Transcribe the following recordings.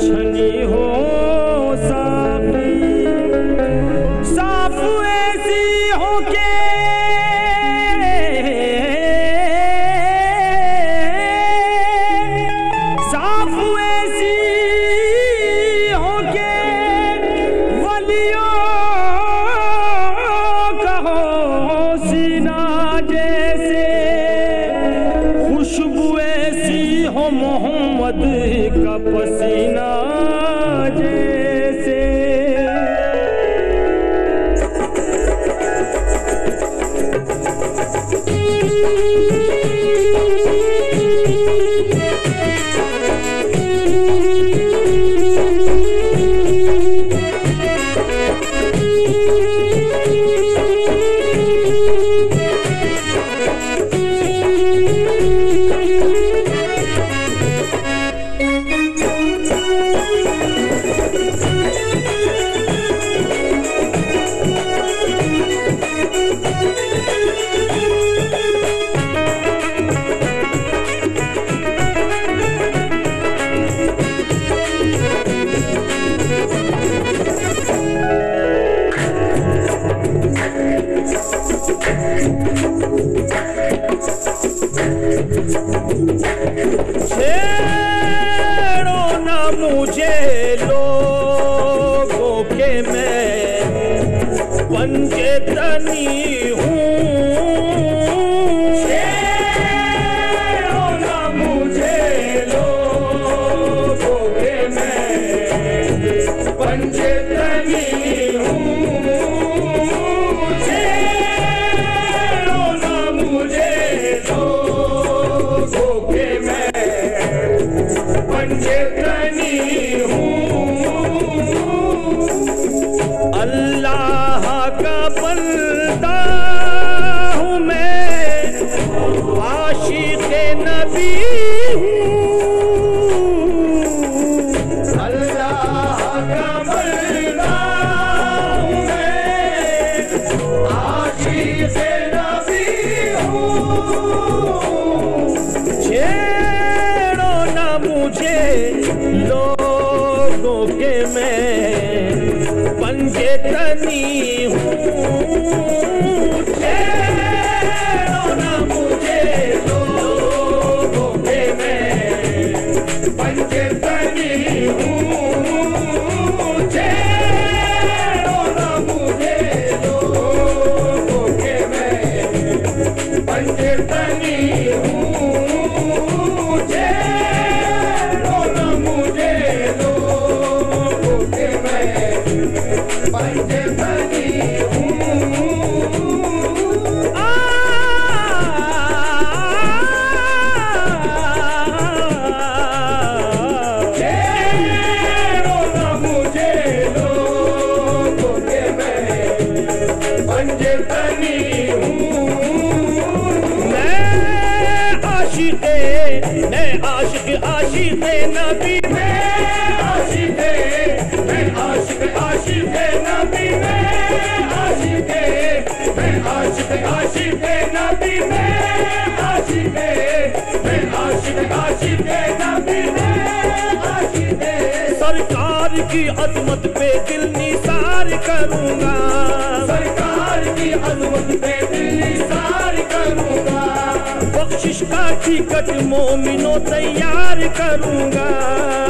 छनी मोहम्मद का पसीना जैसे छेड़ो ना मुझे लोगों के मैं बन हूँ। Hari सरकार की अनुमत पे दिल निसार करूँगा। सरकार की अनुमत पे दिल निसार करूँगा। बख्शिश का टिकट मोमिनो तैयार करूँगा।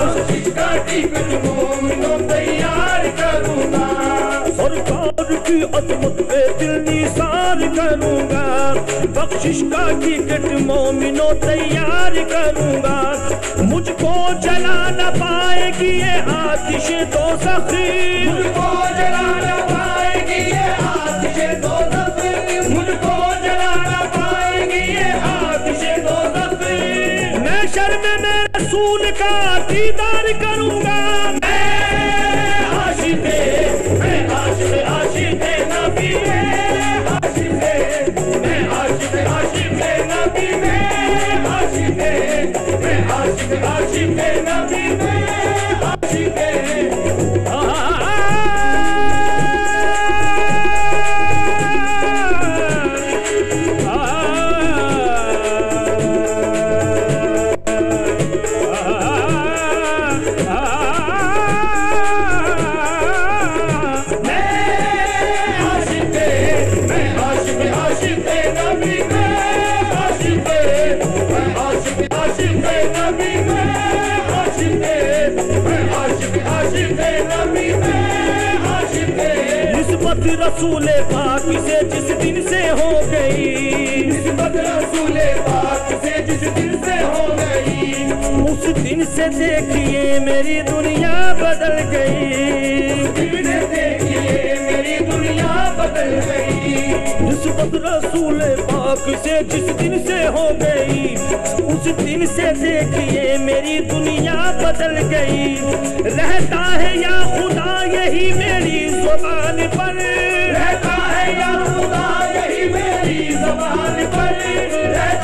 बख्शिश का टिकट मोमिनो तैयार करूँगा। सरकार की अजमत पे दिल निसार करूँगा। बख्शिश का टिकट मोमिनो तैयार करूँगा। मुझको जला न पाए किए आतिश दो सखी निस्बत रसूले पाक से जिस दिन से हो गई। रसूले पाक से जिस दिन से हो गई। उस दिन से देखिए मेरी दुनिया बदल गई। निस्बत रसूल पाक से जिस दिन से हो गई। उस दिन से देखिए मेरी दुनिया बदल गई। रहता है या खुदा, यही मेरी ज़ुबान पर। रहता है या खुदा, यही मेरी ज़ुबान पर। रहता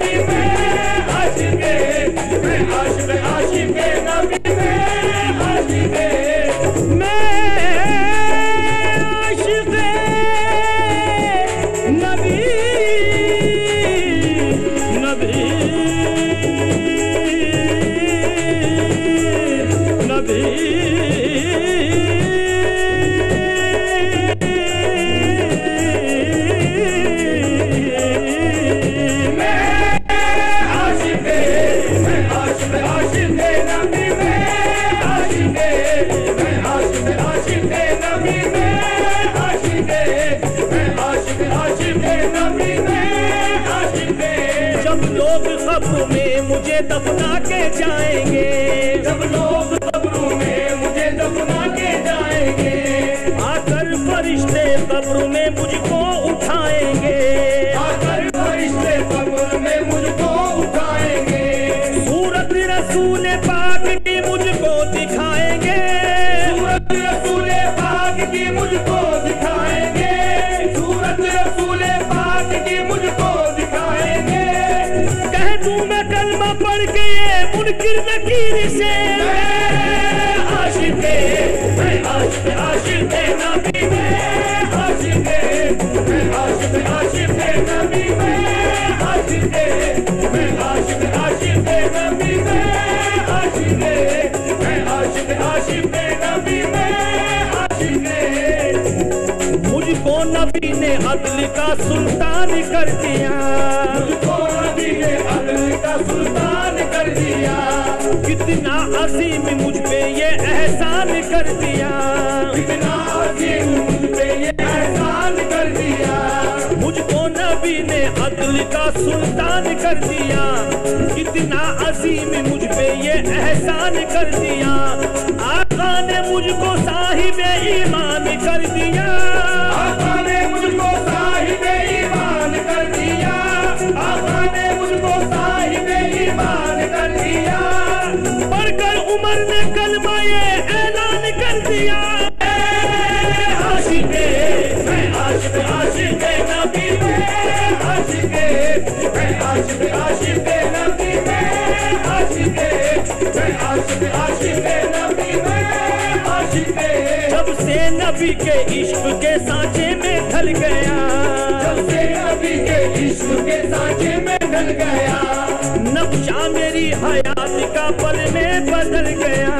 मुनकिर नकीर से। आशिक नबी नबी नबी ने अदल का सुल्तान कर दिया। कितना अजीम मुझ पे ये एहसान कर दिया। कितना अजीम मुझ पे ये एहसान कर दिया। मुझको नबी ने अदल का सुल्तान कर दिया। कितना अजीम मुझ पे ये एहसान कर दिया। आका ने मुझको साहिब ईमान से नबी के इश्क के सांचे में ढल गया। जब से नबी के इश्क के सांचे में ढल गया। नक्शा मेरी हयात का पल में बदल गया।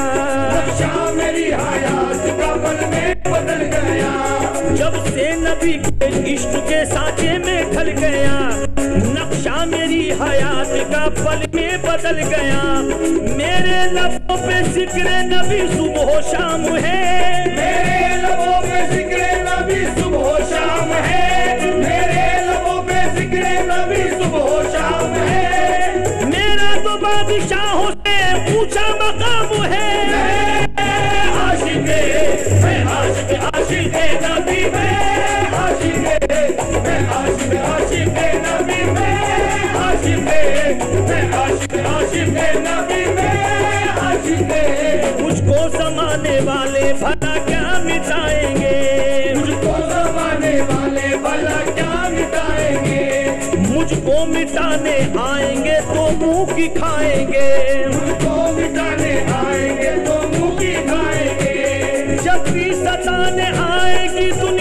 नक्शा मेरी हयात का पल में बदल गया। जब से नबी के इश्क के सांचे में ढल गया नक्शा मेरी हयात का पल में बदल गया। मेरे लबों पे ज़िक्र नबी सुबह शाम है। मेरे लबों पे ज़िक्र नबी सुबह शाम है। मेरे लबों पे ज़िक्र नबी सुबह शाम है। मेरा तो बादशाहों से ऊँचा मकाम है। मैं आशिक मैं आशिक आशिक नबी मैं आशिक मैं आशिक आशिक नबी मैं आशिक मैं आशिक आशिक नबी समाने वाले भला क्या मिटाएँगे? मुझको जमाने वाले भला क्या मिटाएँगे? मुझको मिटाने आएँगे तो मुँह की खाएँगे। मुझको मिटाने आएँगे तो मुँह की खाएँगे। जब भी सताने आएगी दुनिया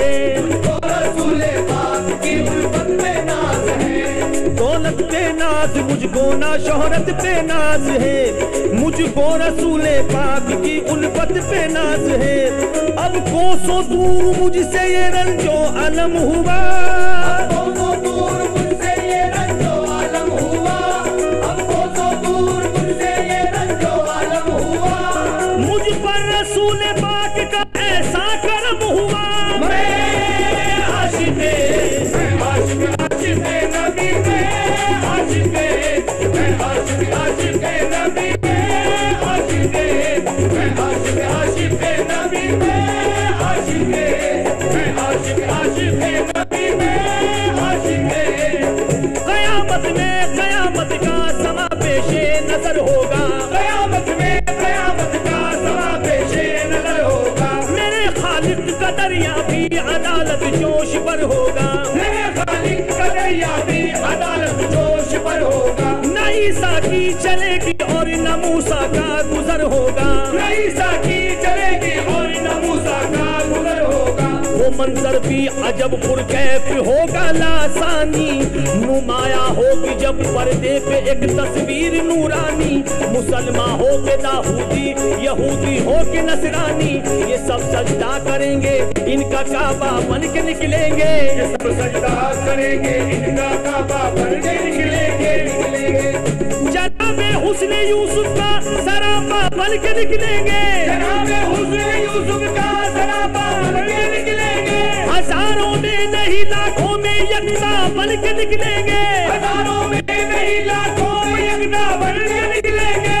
नाज मुझको ना शोहरत पे नाज है। मुझको रसूले पाक की उल्फत पे नाज है। अब कोसों दूर मुझसे ये रंजो अलम हुआ। खालिद का दरिया भी अदालत जोश पर होगा। मेरे खालिक का दरिया भी अदालत जोश पर होगा। नई ईसा की चलेगी और न मूसा का गुजर होगा। नई साकी चलेगी और न मूसा का गुजर होगा। वो मंजर भी अजब पुरकैफ होगा लासानी। नुमाया होगी जब पर्दे पे एक तस्वीर नूरानी। मुसलमान हो के दाऊदी यहूदी हो के नसरानी। ये सब सजदा करेंगे इनका काबा बन के निकलेंगे ये सब सजदा करेंगे इनका काबा बन के निकलेंगे। निकलेंगे जनाबे हुस्न यूसुफ का सरापा बन के निकलेंगे। जनाबे हुस्न यूसुफ का सरापा बन के निकलेंगे। हज़ारों में नहीं लाखों में यकता बन के निकलेंगे। हज़ारों में नहीं लाखों में यकता बन के निकलेंगे।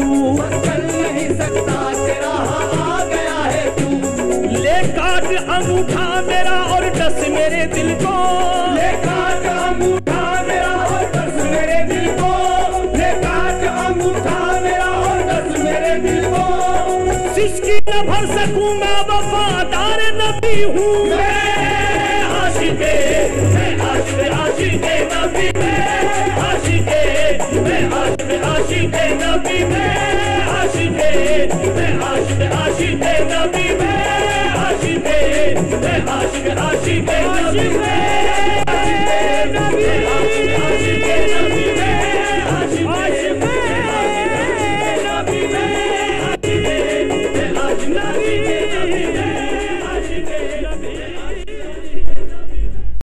काट अंगूठा मेरा और डस मेरे दिल को। ले काट अंगूठा मेरा और दस मेरे दिल को। ले काट अंगूठा मेरा और दस मेरे दिल को। जिसकी न भर सकूँ मैं वफादार नबी हूँ। मैं आशिक मैं आशिक आशिक नबी मैं आशिक मैं आशिक आशिक नबी मैं आशिक मैं आशिक आशिक नबी मैं आशिक आशिक आशिक